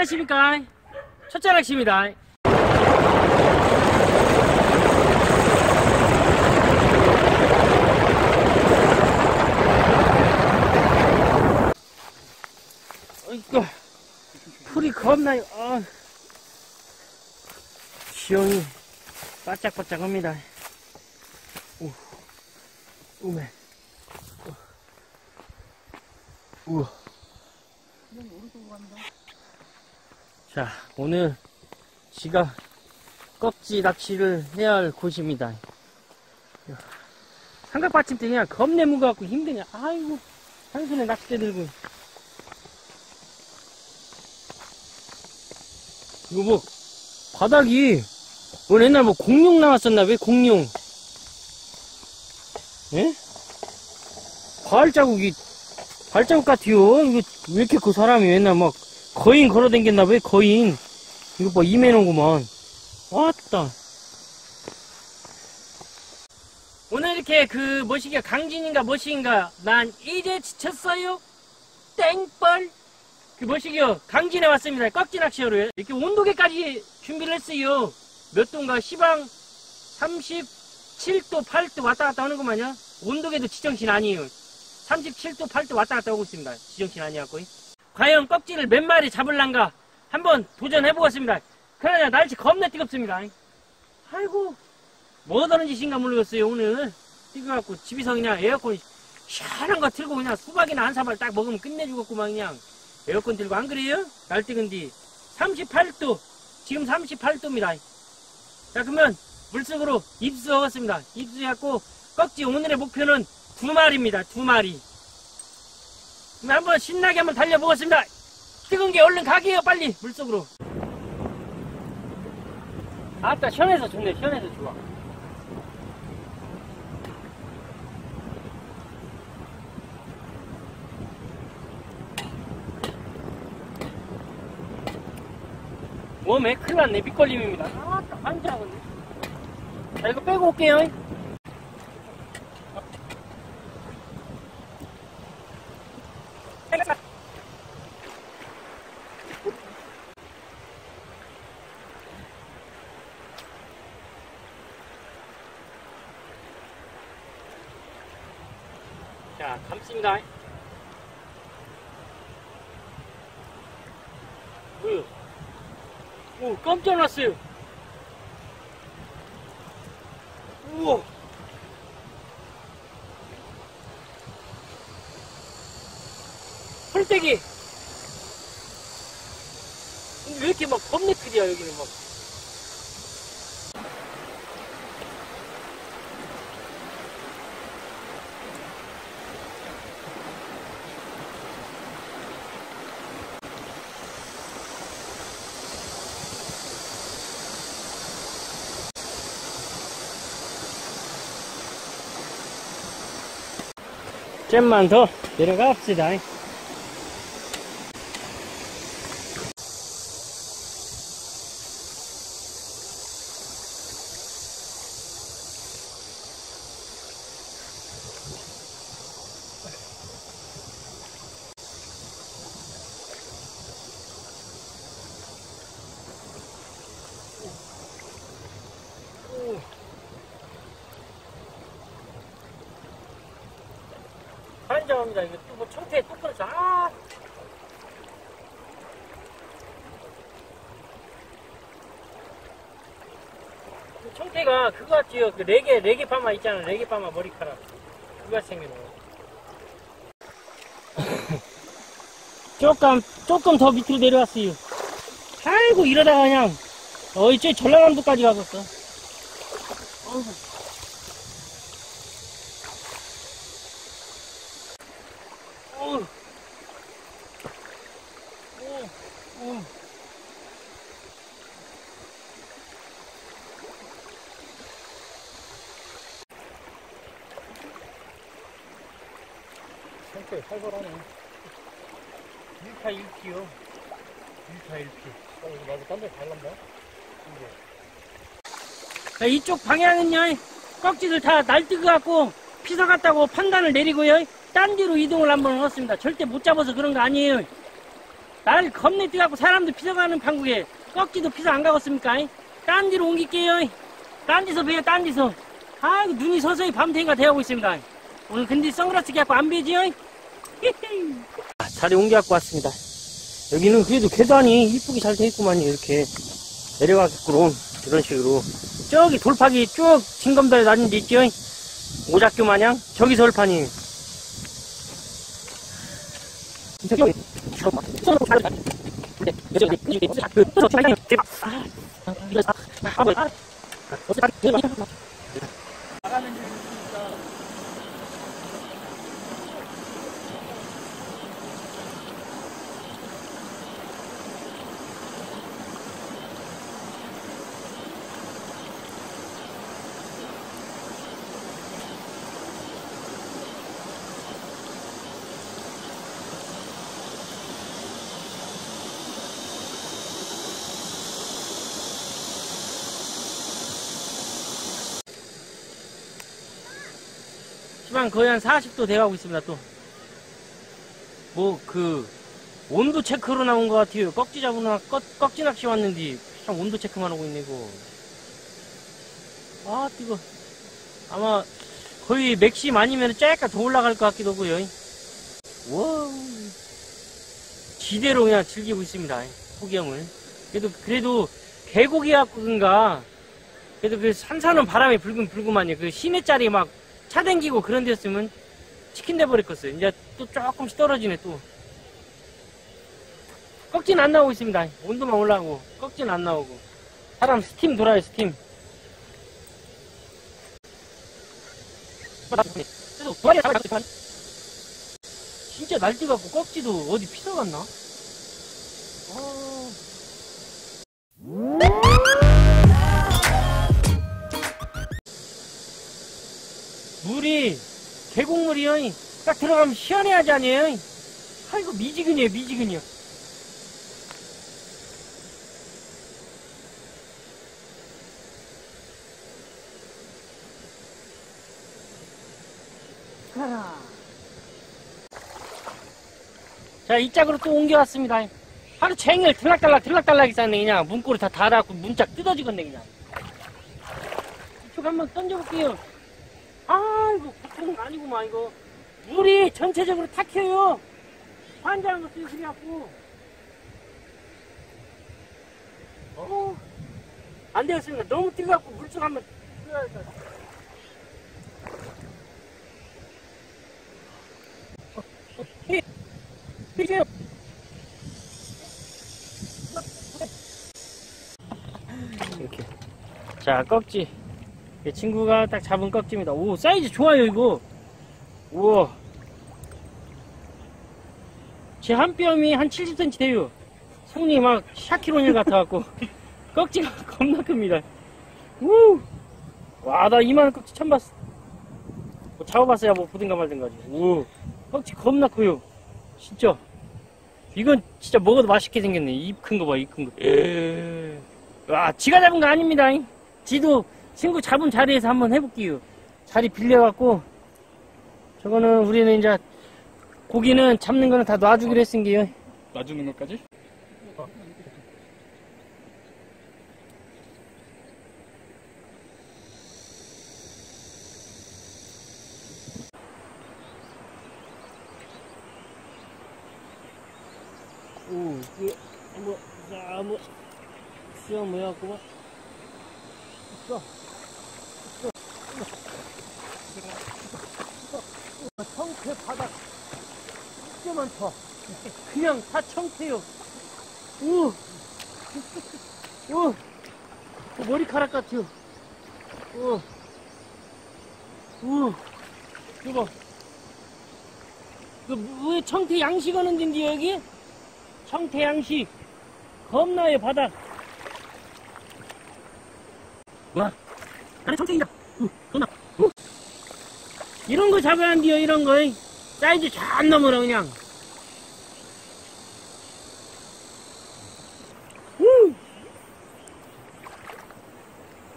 안녕하십니까. 첫째 낚시입니다. 어이구 풀이 겁나요 아. 지형이 바짝바짝합니다. 우, 우메 우와 자, 오늘 지가 껍질 낚시를 해야 할 곳입니다. 삼각받침대 그냥 겁내 무거워갖고 힘드냐. 아이고, 한 손에 낚싯대 들고. 이거 뭐, 바닥이, 뭐 옛날 뭐 공룡 나왔었나? 왜 공룡? 예? 발자국이, 발자국 같아요. 이거 왜 이렇게 그 사람이 맨날 막, 거인 걸어 댕겼나 왜 거인. 이거 뭐 임해놓구만. 왔다. 오늘 이렇게 그 뭐시기가 강진인가 뭐시인가 난 이제 지쳤어요. 땡벌. 그 뭐시기요 강진에 왔습니다. 꺾지 낚시하러 이렇게 온도계까지 준비를 했어요. 몇 도인가? 시방 37도 8도 왔다 갔다 하는구만요 온도계도 지정신 아니에요. 37도 8도 왔다 갔다 하고 있습니다. 지정신 아니었고 과연 껍질을 몇 마리 잡을란가 한번 도전해보겠습니다. 그러나 날씨 겁나 뜨겁습니다. 아이고 뭐 하는 짓인가 모르겠어요 오늘 뛰어갖고 집에서 그냥 에어컨 시원한 거 틀고 그냥 수박이나 한 사발 딱 먹으면 끝내주겠구만 그냥 에어컨 들고 안 그래요? 날 뜨근디 38도 지금 38도입니다. 자 그러면 물속으로 입수하겠습니다. 입수해갖고 꺽지 오늘의 목표는 두 마리입니다. 두 마리. 한번 신나게 한번 달려보겠습니다. 뜨거운 게 얼른 가게요, 빨리 물속으로. 아따 시원해서 좋네, 시원해서 좋아. 몸에 큰일 났네, 밑걸림입니다. 아따 환장하네. 자, 이거 빼고 올게요. 자, 감습니다. 뭐요? 오, 깜짝 놀랐어요. 우와. 근데 왜 이렇게 막 겁내 크지야, 여기는 막. 좀만 더 내려갑시다. 환장합니다. 이거 또뭐 청태에 또 끊었어. 아! 이 청태가 그거 같지요. 그 레게, 레게 파마 있잖아. 레게 파마 머리카락. 그거 생긴 거. 조금, 조금 더 밑으로 내려왔어요. 아이고, 이러다가 그냥, 어이, 저 전라남도까지 가겠어. 어이구. 어우. 오, 오. 상태 살벌하네. 1타 1피요. 1타 1피. 어, 나도 딴데 달란다. 자, 이쪽 방향은요, 꺽지들 다 날뜨거갖고 피서 같다고 판단을 내리고요. 딴 데로 이동을 한번 했습니다. 절대 못 잡아서 그런 거 아니에요. 날 겁내 뛰갖고 사람도 피서 가는 판국에 꺽지도 피서 안 가겠습니까? 딴 데로 옮길게요. 딴 데서 배요, 딴 데서. 아, 눈이 서서히 밤탱이가 되어가고 있습니다. 오늘 근데 선글라스 갖고 안 베지요? 아, 자리 옮겨갖고 왔습니다. 여기는 그래도 계단이 이쁘게 잘 돼 있구만요, 이렇게. 내려가게끔 이런 식으로. 저기 돌파기 쭉 징검다리 낮은 데 있죠? 오작교 마냥? 저기 설판이. 시방 거의 한 40도 돼가고 있습니다, 또. 뭐, 그, 온도 체크로 나온 것 같아요. 꺽지 잡으나, 꺽, 꺽지 낚시 왔는데, 참 온도 체크만 하고 있네, 이거. 아, 뜨거. 아마, 거의 맥심 아니면 쬐까 더 올라갈 것 같기도 하고요. 와 지대로 그냥 즐기고 있습니다, 포경을. 그래도, 그래도, 계곡이 갖고인가, 그래도 그 산사는 바람이 불금불금하니, 그 시내짜리 막, 차 댕기고 그런 데였으면 치킨 돼버렸겠어요. 이제 또 조금씩 떨어지네, 또. 꺽지는 안 나오고 있습니다. 온도만 올라가고, 꺽지는 안 나오고. 사람 스팀 돌아요, 스팀. 진짜 날뛰 갖고 꺽지도 어디 피서 갔나? 계곡물이요 딱 들어가면 시원해하지 않아요? 아이고 미지근이에요 미지근이요. 자 이 짝으로 또 옮겨왔습니다. 하루 종일 들락달락 들락달락 있었네 그냥 문고리 다 닫아갖고 문짝 뜯어지겠네 그냥. 이쪽 한번 던져볼게요 아이고 거 아니구만 이거. 물이 전체적으로 탁혀요. 환장한 거 쓰기 그래갖고. 어, 안 되겠습니다. 너무 뜨거워갖고 물좀 한번 이, 이게 이렇게. 자 꺽지. 이 친구가 딱 잡은 꺽지입니다. 오, 사이즈 좋아요, 이거. 우와. 제 한 뼘이 한 70cm 돼요. 손이 막 샤키로닐 같아갖고. 꺽지가 겁나 큽니다. 우! 와, 나 이만한 꺽지 처음 봤어. 뭐 잡아봤어야 뭐 보든가 말든가 지. 우! 꺽지 겁나 커요. 진짜. 이건 진짜 먹어도 맛있게 생겼네. 입 큰 거 봐, 입 큰 거. 에이. 와, 지가 잡은 거 아닙니다. 지도 친구 잡은 자리에서 한번 해볼게요. 자리 빌려갖고, 저거는 우리는 이제, 고기는 잡는 거는 다 놔주기로 했은 게요. 놔주는 것까지? 오, 이게, 뭐, 자, 뭐, 수영 뭐야고, 뭐. 있어. 청태 바닥 진짜 많다. 그냥 다 청태요. 우, 우, 그 머리카락 같아요. 우, 우, 이거. 그왜 청태 양식 하는 데인데 여기? 청태 양식 겁나요 바닥. 와, 나는 청탱이다. 이런 거 잡아야 한디요, 이런 거. 사이즈 잘 넘어라, 그냥. 우.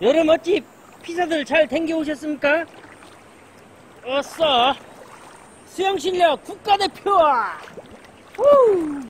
여름 어찌 피자들 잘 댕겨 오셨습니까? 어싸. 수영 실력 국가대표! 우.